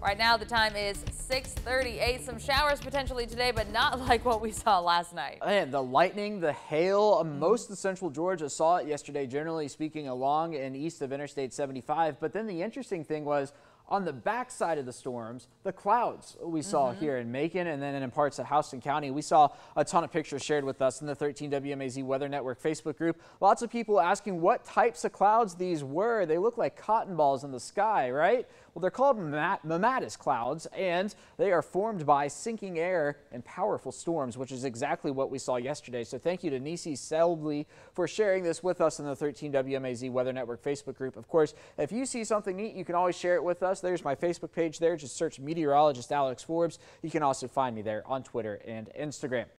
Right now, the time is 6:38. Some showers potentially today, but not like what we saw last night. And the lightning, the hail, uh, most of central Georgia saw it yesterday, generally speaking, along and east of Interstate 75. But then the interesting thing was on the backside of the storms, the clouds we saw mm -hmm. here in Macon and then in parts of Houston County. We saw a ton of pictures shared with us in the 13 WMAZ Weather Network Facebook group. Lots of people asking what types of clouds these were. They look like cotton balls in the sky, right? Well, they're called mammatus clouds, and they are formed by sinking air and powerful storms, which is exactly what we saw yesterday. So thank you to Nisi Selby for sharing this with us in the 13 WMAZ Weather Network Facebook group. Of course, if you see something neat, you can always share it with us. There's my Facebook page there. Just search meteorologist Alex Forbes. You can also find me there on Twitter and Instagram.